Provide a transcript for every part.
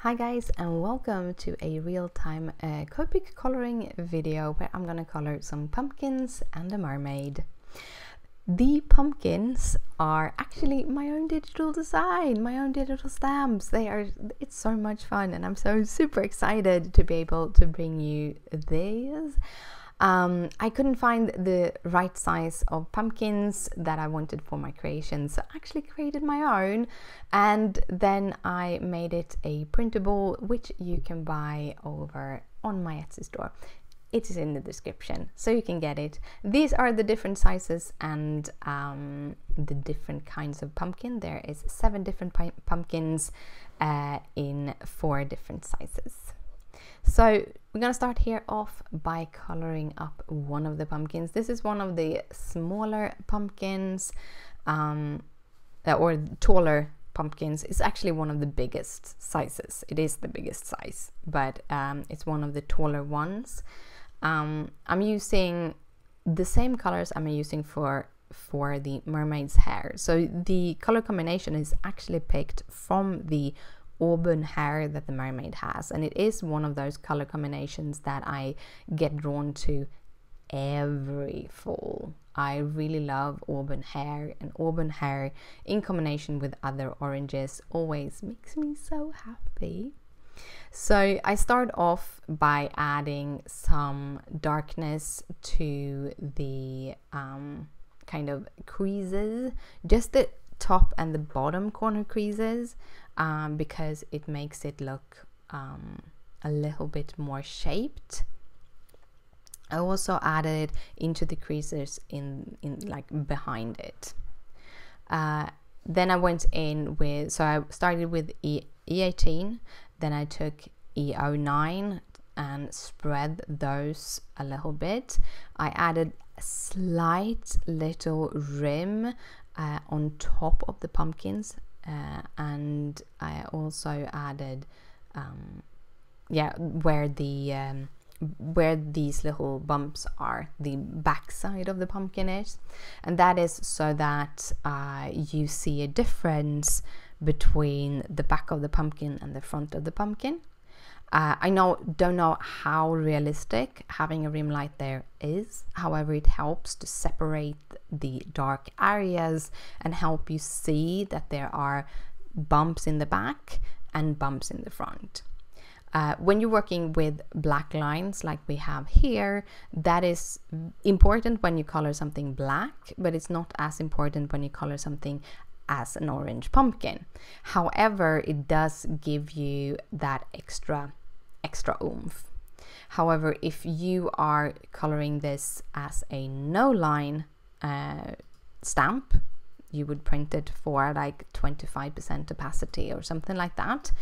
Hi guys and welcome to a real-time uh, Copic coloring video where I'm gonna color some pumpkins and a mermaid. The pumpkins are actually my own digital design, my own digital stamps. They are, it's so much fun and I'm so super excited to be able to bring you these. Um, I couldn't find the right size of pumpkins that I wanted for my creation, so I actually created my own and then I made it a printable, which you can buy over on my Etsy store. It is in the description, so you can get it. These are the different sizes and um, the different kinds of pumpkin. There is seven different pumpkins uh, in four different sizes. So we're gonna start here off by coloring up one of the pumpkins. This is one of the smaller pumpkins um, uh, or taller pumpkins. It's actually one of the biggest sizes. It is the biggest size, but um, it's one of the taller ones. Um, I'm using the same colors I'm using for for the mermaid's hair. So the color combination is actually picked from the auburn hair that the mermaid has and it is one of those color combinations that I get drawn to every fall. I really love auburn hair and auburn hair in combination with other oranges always makes me so happy. So I start off by adding some darkness to the um, kind of creases, just the top and the bottom corner creases um, because it makes it look um, a little bit more shaped. I also added into the creases in, in like behind it. Uh, then I went in with, so I started with e, E18, then I took E09 and spread those a little bit. I added a slight little rim uh, on top of the pumpkins uh, and I also added um, yeah where the um, where these little bumps are the back side of the pumpkin is. And that is so that uh, you see a difference between the back of the pumpkin and the front of the pumpkin uh, I know don't know how realistic having a rim light there is. However, it helps to separate the dark areas and help you see that there are bumps in the back and bumps in the front. Uh, when you're working with black lines like we have here, that is important when you color something black, but it's not as important when you color something as an orange pumpkin. However, it does give you that extra extra oomph. However, if you are coloring this as a no line uh, stamp, you would print it for like 25% opacity or something like that,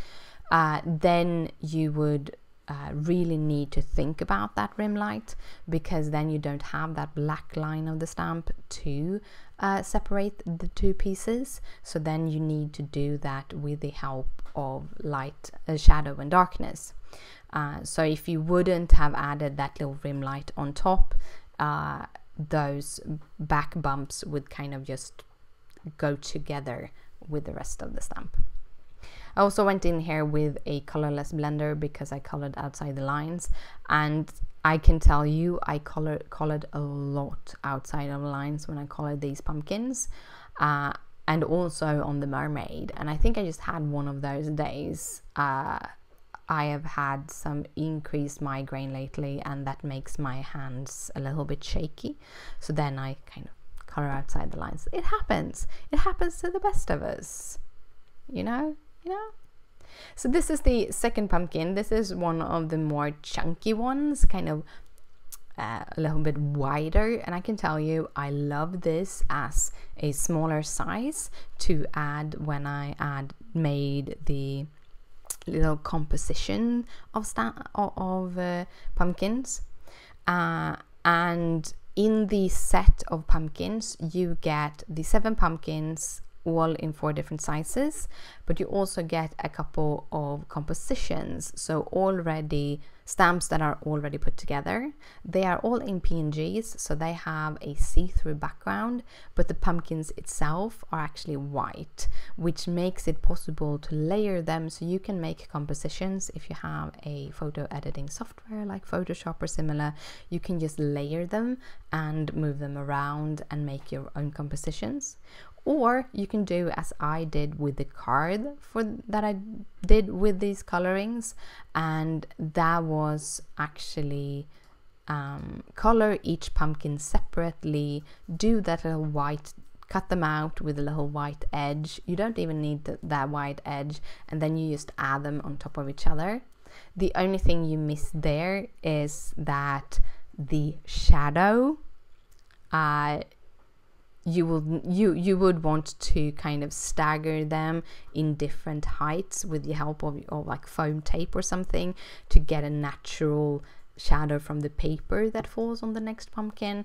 uh, then you would uh, really need to think about that rim light because then you don't have that black line of the stamp to uh, separate the two pieces. So then you need to do that with the help of light, uh, shadow, and darkness. Uh, so if you wouldn't have added that little rim light on top, uh, those back bumps would kind of just go together with the rest of the stamp. I also went in here with a colorless blender because I colored outside the lines and I can tell you I color, colored a lot outside of the lines when I colored these pumpkins uh, and also on the mermaid and I think I just had one of those days uh, I have had some increased migraine lately and that makes my hands a little bit shaky so then I kind of color outside the lines. It happens. It happens to the best of us you know you know? So this is the second pumpkin. This is one of the more chunky ones, kind of uh, a little bit wider. And I can tell you, I love this as a smaller size to add when I add made the little composition of of uh, pumpkins. Uh, and in the set of pumpkins, you get the seven pumpkins all in four different sizes, but you also get a couple of compositions. So already stamps that are already put together. They are all in PNGs, so they have a see-through background, but the pumpkins itself are actually white, which makes it possible to layer them so you can make compositions. If you have a photo editing software like Photoshop or similar, you can just layer them and move them around and make your own compositions or you can do as I did with the card for that I did with these colorings. And that was actually um, color each pumpkin separately do that little white cut them out with a little white edge. You don't even need that white edge. And then you just add them on top of each other. The only thing you miss there is that the shadow uh, you will you you would want to kind of stagger them in different heights with the help of, of like foam tape or something to get a natural shadow from the paper that falls on the next pumpkin.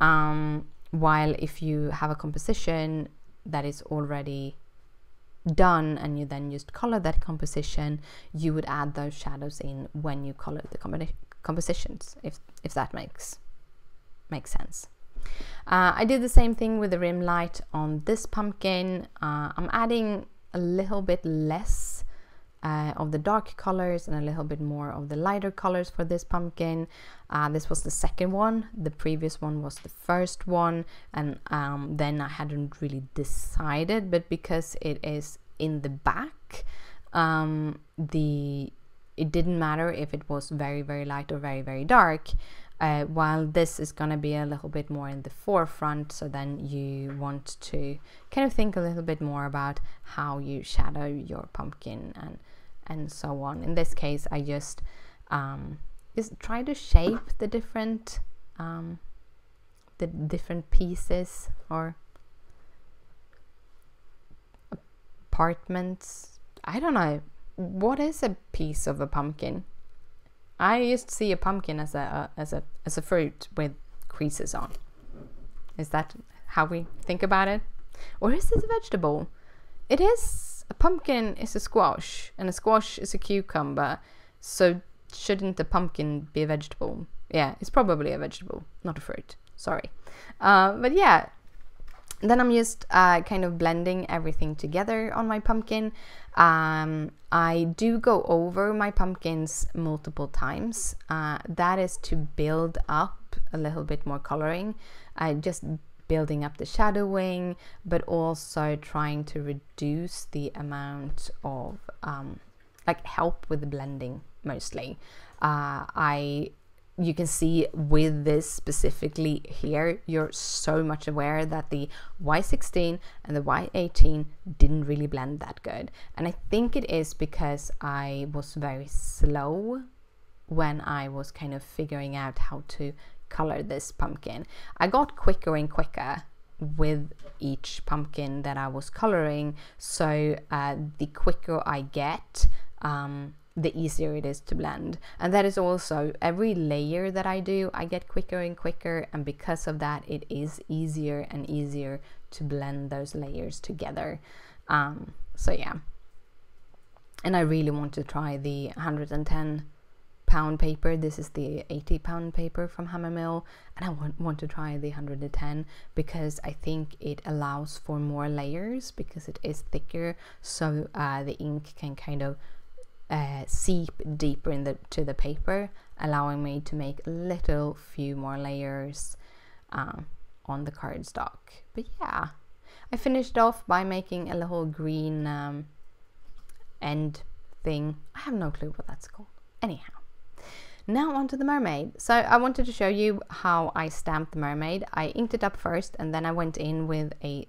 Um, while if you have a composition that is already done and you then just color that composition you would add those shadows in when you color the compositions if if that makes makes sense uh, I did the same thing with the rim light on this pumpkin. Uh, I'm adding a little bit less uh, of the dark colors and a little bit more of the lighter colors for this pumpkin. Uh, this was the second one, the previous one was the first one, and um, then I hadn't really decided, but because it is in the back, um, the it didn't matter if it was very very light or very very dark uh, while this is going to be a little bit more in the forefront so then you want to kind of think a little bit more about how you shadow your pumpkin and and so on. In this case I just um, just try to shape the different um, the different pieces or apartments. I don't know. What is a piece of a pumpkin I used to see a pumpkin as a uh, as a as a fruit with creases on. Is that how we think about it? Or is it a vegetable? It is a pumpkin is a squash and a squash is a cucumber. So shouldn't a pumpkin be a vegetable? Yeah, it's probably a vegetable, not a fruit. Sorry. Uh, but yeah, then I'm just uh, kind of blending everything together on my pumpkin. Um, I do go over my pumpkins multiple times. Uh, that is to build up a little bit more coloring. I just building up the shadowing, but also trying to reduce the amount of um, like help with the blending mostly. Uh, I you can see with this specifically here, you're so much aware that the Y16 and the Y18 didn't really blend that good. And I think it is because I was very slow when I was kind of figuring out how to color this pumpkin. I got quicker and quicker with each pumpkin that I was coloring. So uh, the quicker I get, um, the easier it is to blend. And that is also every layer that I do, I get quicker and quicker. And because of that, it is easier and easier to blend those layers together. Um, so yeah. And I really want to try the 110 pound paper. This is the 80 pound paper from Hammermill. And I want, want to try the 110 because I think it allows for more layers because it is thicker. So uh, the ink can kind of uh, seep deeper into the paper, allowing me to make a little few more layers uh, on the cardstock. But yeah, I finished off by making a little green um, end thing. I have no clue what that's called. Anyhow, now onto the mermaid. So I wanted to show you how I stamped the mermaid. I inked it up first and then I went in with a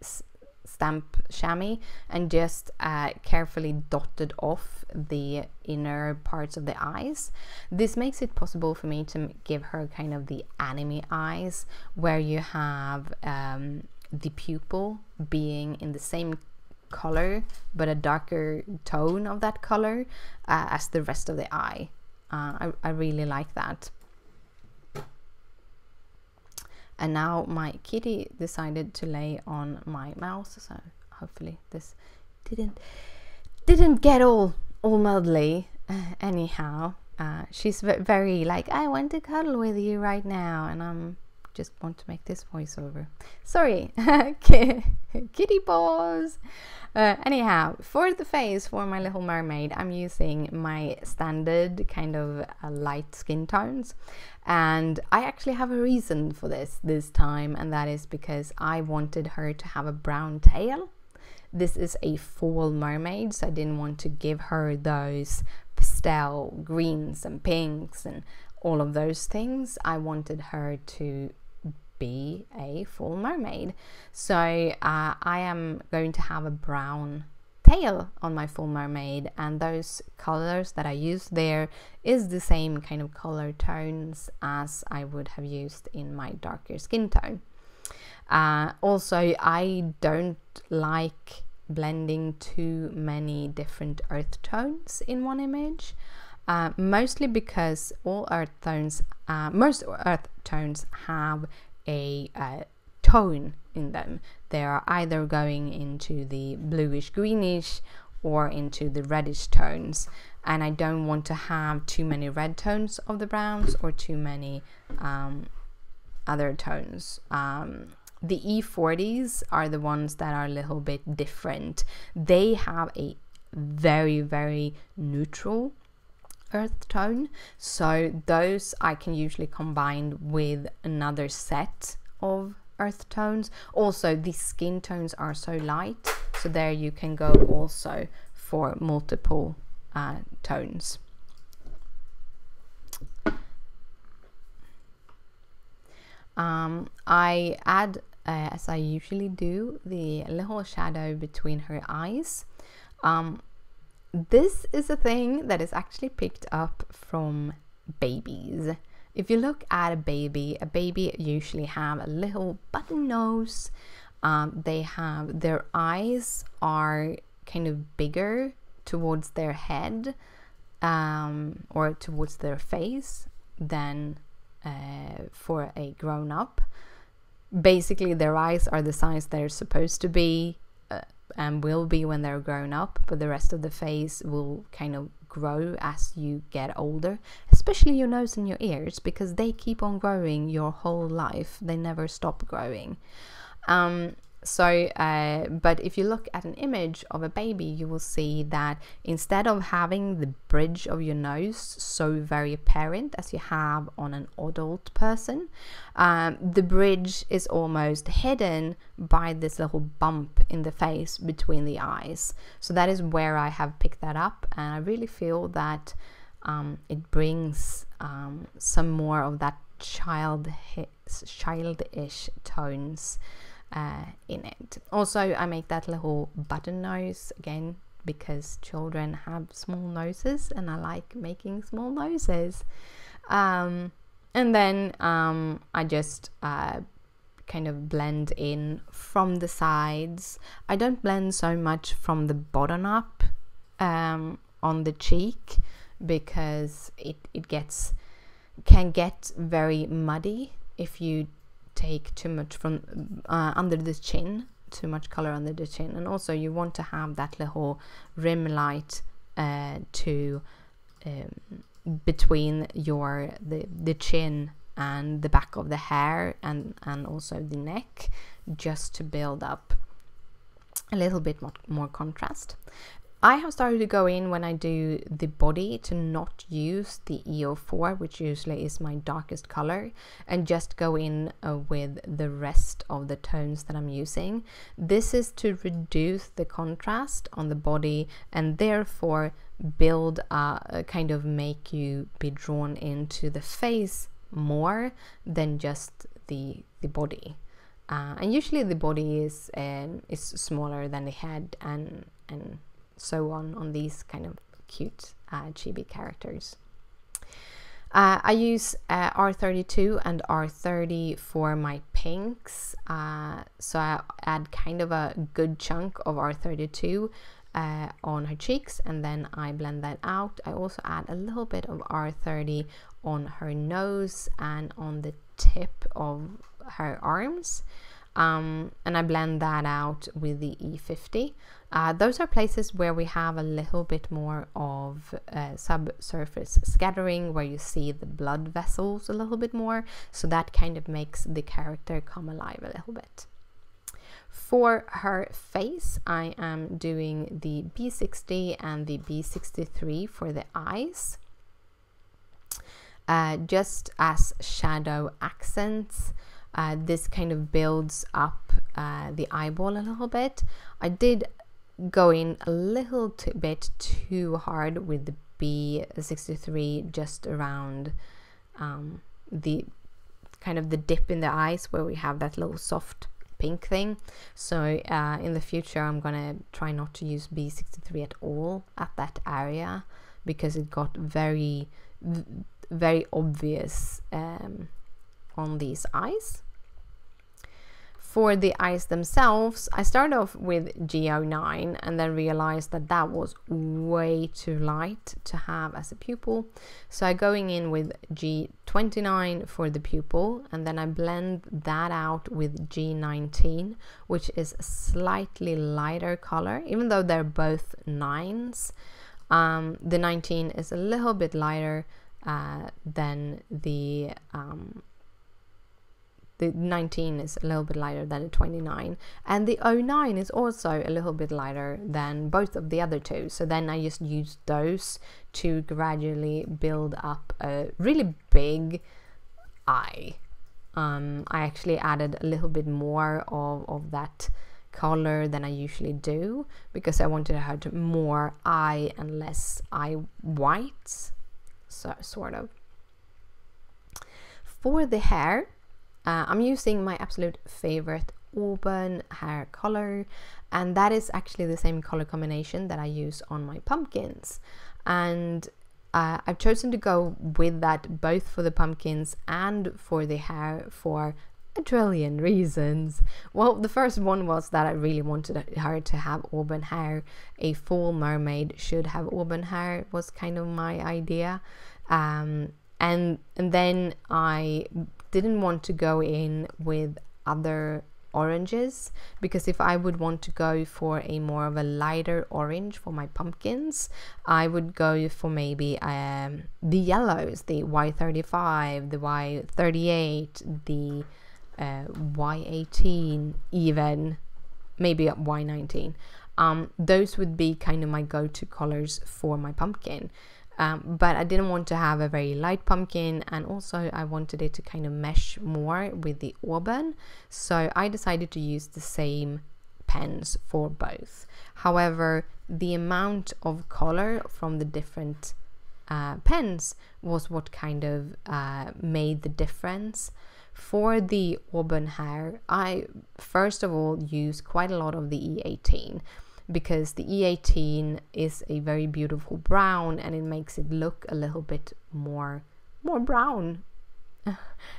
stamp chamois and just uh, carefully dotted off the inner parts of the eyes. This makes it possible for me to give her kind of the anime eyes where you have um, the pupil being in the same color but a darker tone of that color uh, as the rest of the eye. Uh, I, I really like that. And now my kitty decided to lay on my mouse, so hopefully this didn't didn't get all all muddly uh, anyhow. Uh, she's very like i want to cuddle with you right now and i'm just want to make this voiceover. Sorry. Kitty paws. Uh, anyhow for the face for my little mermaid i'm using my standard kind of uh, light skin tones. And i actually have a reason for this this time and that is because i wanted her to have a brown tail. This is a fall mermaid, so I didn't want to give her those pastel greens and pinks and all of those things. I wanted her to be a full mermaid. So uh, I am going to have a brown tail on my full mermaid and those colors that I use there is the same kind of color tones as I would have used in my darker skin tone. Uh, also, I don't like blending too many different earth tones in one image. Uh, mostly because all earth tones, uh, most earth tones have a uh, tone in them. They are either going into the bluish greenish or into the reddish tones. And I don't want to have too many red tones of the browns or too many um, other tones. Um, the E40s are the ones that are a little bit different. They have a very, very neutral earth tone. So those I can usually combine with another set of earth tones. Also, the skin tones are so light. So there you can go also for multiple uh, tones. Um, I add uh, as I usually do, the little shadow between her eyes. Um, this is a thing that is actually picked up from babies. If you look at a baby, a baby usually have a little button nose. Um, they have their eyes are kind of bigger towards their head um, or towards their face than uh, for a grown up basically their eyes are the size they're supposed to be and will be when they're grown up but the rest of the face will kind of grow as you get older especially your nose and your ears because they keep on growing your whole life. They never stop growing. Um, so, uh, but if you look at an image of a baby, you will see that instead of having the bridge of your nose so very apparent as you have on an adult person, um, the bridge is almost hidden by this little bump in the face between the eyes. So that is where I have picked that up, and I really feel that um, it brings um, some more of that child childish tones uh, in it. Also, I make that little button nose again because children have small noses and I like making small noses. Um, and then um, I just uh, kind of blend in from the sides. I don't blend so much from the bottom up um, on the cheek because it, it gets can get very muddy if you take too much from uh, under the chin too much color under the chin. And also you want to have that little rim light uh, to um, between your the, the chin and the back of the hair and and also the neck just to build up a little bit more, more contrast I have started to go in when I do the body to not use the E04, which usually is my darkest color, and just go in uh, with the rest of the tones that I'm using. This is to reduce the contrast on the body and therefore build a kind of make you be drawn into the face more than just the the body. Uh, and usually the body is um, is smaller than the head and and so on on these kind of cute uh, chibi characters. Uh, I use uh, R32 and R30 for my pinks, uh, so I add kind of a good chunk of R32 uh, on her cheeks and then I blend that out. I also add a little bit of R30 on her nose and on the tip of her arms. um, and I blend that out with the E50. Uh, those are places where we have a little bit more of uh, subsurface scattering, where you see the blood vessels a little bit more, so that kind of makes the character come alive a little bit. For her face, I am doing the B60 and the B63 for the eyes. Uh, just as shadow accents uh, this kind of builds up uh, the eyeball a little bit. I did go in a little bit too hard with the B63 just around um, the kind of the dip in the eyes where we have that little soft pink thing. So uh, in the future, I'm gonna try not to use B63 at all at that area because it got very, very obvious um, on these eyes. For the eyes themselves, I started off with G09 and then realized that that was way too light to have as a pupil. So I'm going in with G29 for the pupil and then I blend that out with G19, which is a slightly lighter color, even though they're both nines. Um, the 19 is a little bit lighter uh, than the um, the 19 is a little bit lighter than the 29 and the 09 is also a little bit lighter than both of the other two. So then I just use those to gradually build up a really big eye. Um, I actually added a little bit more of, of that color than I usually do because I wanted to have more eye and less eye whites so sort of. For the hair uh, I'm using my absolute favorite auburn hair color and that is actually the same color combination that I use on my pumpkins and uh, I've chosen to go with that both for the pumpkins and for the hair for a trillion reasons. Well, the first one was that I really wanted her to have auburn hair. A full mermaid should have auburn hair was kind of my idea. Um, and and then I didn't want to go in with other oranges because if I would want to go for a more of a lighter orange for my pumpkins I would go for maybe um, the yellows the Y35 the Y38 the uh, Y18 even maybe Y19 um, those would be kind of my go-to colors for my pumpkin um, but I didn't want to have a very light pumpkin and also I wanted it to kind of mesh more with the auburn. So I decided to use the same pens for both. However the amount of color from the different uh, pens was what kind of uh, made the difference. For the auburn hair I first of all use quite a lot of the E18 because the E18 is a very beautiful brown and it makes it look a little bit more more brown.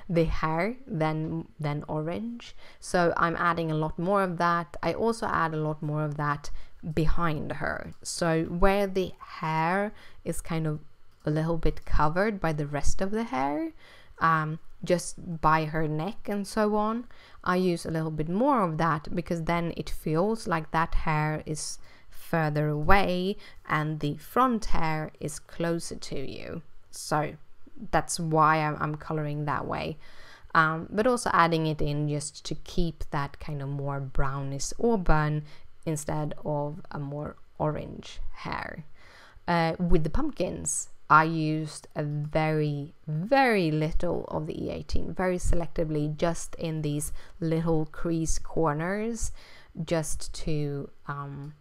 The hair than than orange. So i'm adding a lot more of that. I also add a lot more of that behind her. So where the hair is kind of a little bit covered by the rest of the hair um, just by her neck and so on. I use a little bit more of that because then it feels like that hair is further away and the front hair is closer to you. So that's why I'm, coloring that way. Um, but also adding it in just to keep that kind of more brownish auburn instead of a more orange hair. Uh, with the pumpkins, I used a very, very little of the E18, very selectively, just in these little crease corners, just to um,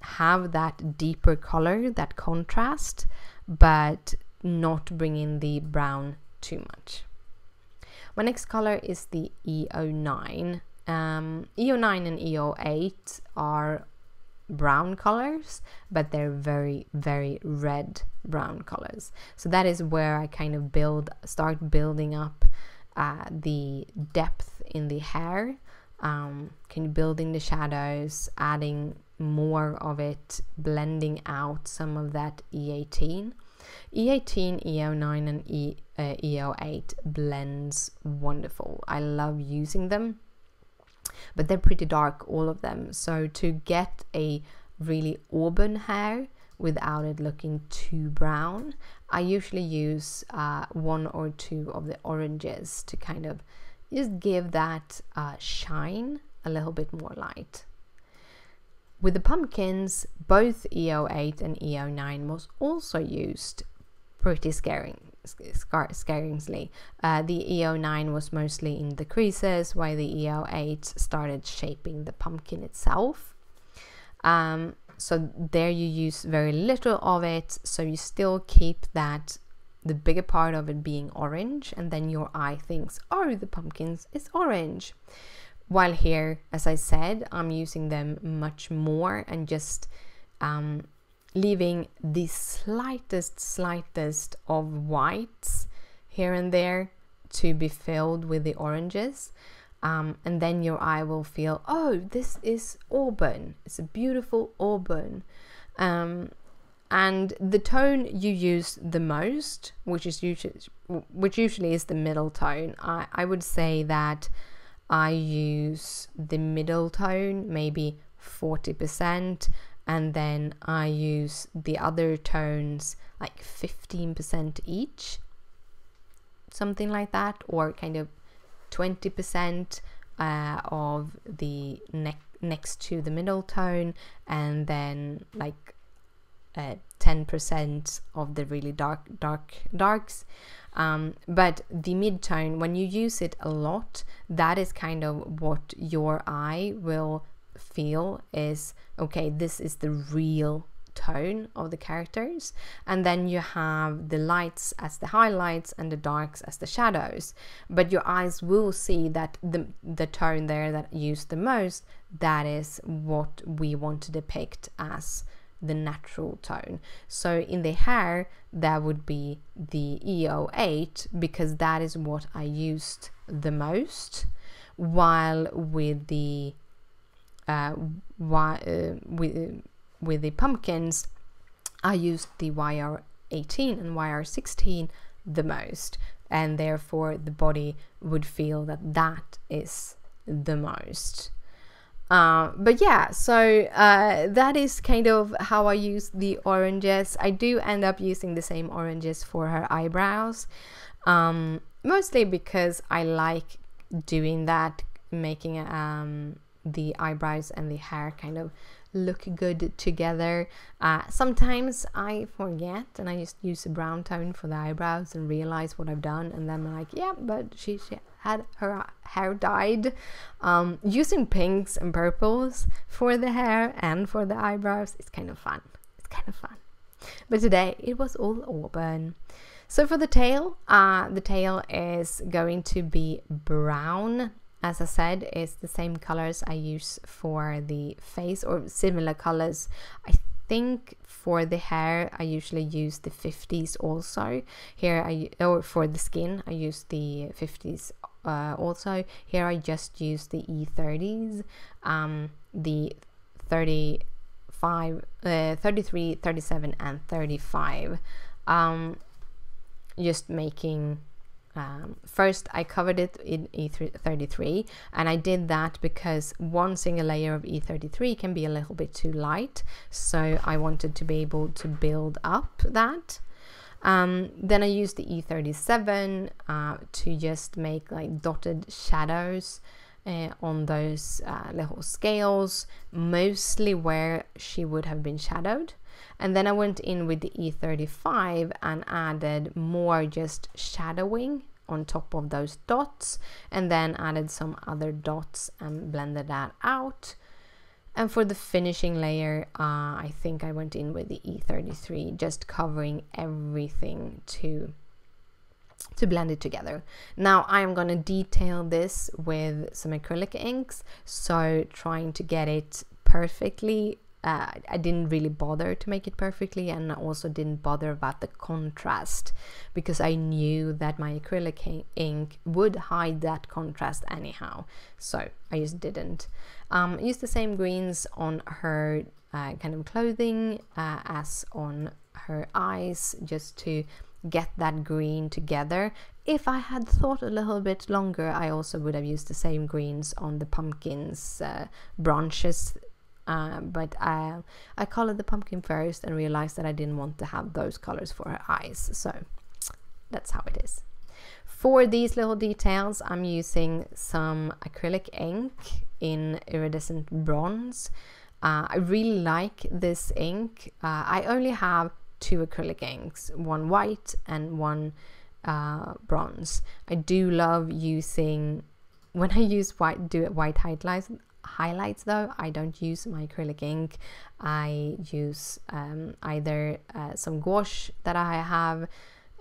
have that deeper color, that contrast, but not bring in the brown too much. My next color is the E09. Um, E09 and E08 are brown colors, but they're very, very red brown colors. So that is where I kind of build, start building up uh, the depth in the hair, um, kind of building the shadows, adding more of it, blending out some of that E18. E18, E09, and e, uh, E08 blends wonderful. I love using them but they're pretty dark, all of them. So to get a really auburn hair without it looking too brown, I usually use uh, one or two of the oranges to kind of just give that uh, shine a little bit more light. With the pumpkins, both E08 and E09 was also used pretty scaring, scaringly. Uh, the E09 was mostly in the creases, while the E08 started shaping the pumpkin itself. Um, so there you use very little of it, so you still keep that the bigger part of it being orange, and then your eye thinks, oh, the pumpkins is orange. While here, as I said, I'm using them much more and just um, leaving the slightest, slightest of whites here and there to be filled with the oranges. Um, and then your eye will feel, oh, this is auburn. It's a beautiful auburn. Um, and the tone you use the most, which is usually, which usually is the middle tone, I, I would say that I use the middle tone, maybe 40%, and then I use the other tones like 15% each, something like that, or kind of 20% uh, of the neck next to the middle tone, and then like uh, 10% of the really dark dark darks. Um, but the mid-tone when you use it a lot that is kind of what your eye will feel is okay this is the real tone of the characters and then you have the lights as the highlights and the darks as the shadows but your eyes will see that the the tone there that used the most that is what we want to depict as the natural tone. So in the hair, that would be the E08 because that is what I used the most. While with the uh, uh, with with the pumpkins, I used the YR18 and YR16 the most, and therefore the body would feel that that is the most. Uh, but yeah, so uh, that is kind of how I use the oranges. I do end up using the same oranges for her eyebrows, um, mostly because I like doing that, making um, the eyebrows and the hair kind of look good together. Uh, sometimes I forget and I just use a brown tone for the eyebrows and realize what I've done, and then I'm like, yeah, but she, she had her hair dyed um, using pinks and purples for the hair and for the eyebrows. It's kind of fun. It's kind of fun. But today it was all auburn. So for the tail, uh, the tail is going to be brown as I said, it's the same colors I use for the face or similar colors. I think for the hair I usually use the 50s also. Here I or for the skin I use the 50s uh, also. Here I just use the E30s, um, the 35, uh, 33, 37 and 35. Um, just making um, first I covered it in E33 and I did that because one single layer of E33 can be a little bit too light so I wanted to be able to build up that. Um, then I used the E37 uh, to just make like dotted shadows uh, on those uh, little scales mostly where she would have been shadowed and then I went in with the E35 and added more just shadowing on top of those dots and then added some other dots and blended that out. And for the finishing layer, uh, I think I went in with the E33, just covering everything to to blend it together. Now I'm going to detail this with some acrylic inks, so trying to get it perfectly uh, I didn't really bother to make it perfectly and I also didn't bother about the contrast because I knew that my acrylic ink would hide that contrast anyhow so I just didn't um, use the same greens on her uh, kind of clothing uh, as on her eyes just to get that green together. If I had thought a little bit longer, I also would have used the same greens on the pumpkins uh, branches. Uh, but I, I colored the pumpkin first and realized that I didn't want to have those colors for her eyes. So that's how it is. For these little details, I'm using some acrylic ink in iridescent bronze. Uh, I really like this ink. Uh, I only have two acrylic inks, one white and one uh, bronze. I do love using, when I use white, do it white highlights, highlights though, I don't use my acrylic ink. I use um, either uh, some gouache that I have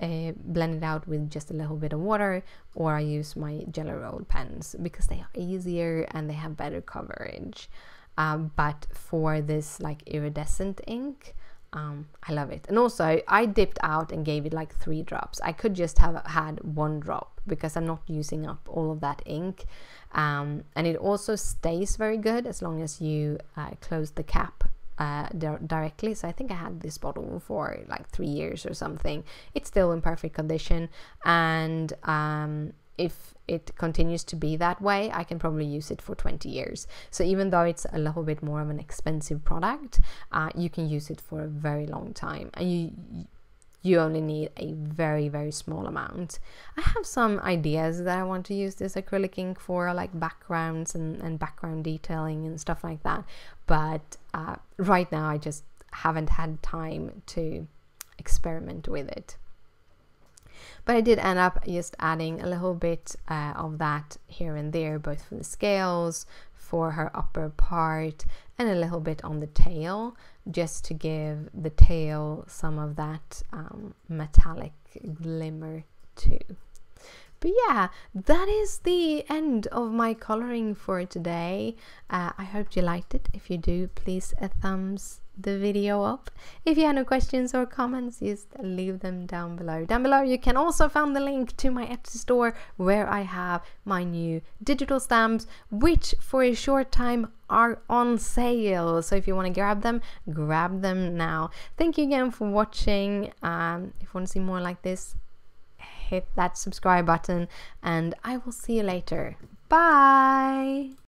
uh, blended out with just a little bit of water or I use my jelly roll pens because they are easier and they have better coverage. Um, but for this like iridescent ink, um, I love it. And also, I dipped out and gave it like three drops. I could just have had one drop because I'm not using up all of that ink. Um, and it also stays very good as long as you uh, close the cap uh, di- directly. So I think I had this bottle for like three years or something. It's still in perfect condition. And um, if it continues to be that way, I can probably use it for 20 years. So even though it's a little bit more of an expensive product, uh, you can use it for a very long time. And you you only need a very very small amount i have some ideas that i want to use this acrylic ink for like backgrounds and, and background detailing and stuff like that but uh, right now i just haven't had time to experiment with it but I did end up just adding a little bit uh, of that here and there, both for the scales, for her upper part, and a little bit on the tail, just to give the tail some of that um, metallic glimmer too. But yeah, that is the end of my coloring for today. Uh, I hope you liked it. If you do, please a thumbs the video up. If you have any questions or comments, just leave them down below. Down below you can also find the link to my Etsy store where I have my new digital stamps, which for a short time are on sale. So if you want to grab them, grab them now. Thank you again for watching. Um, if you want to see more like this, hit that subscribe button and I will see you later. Bye!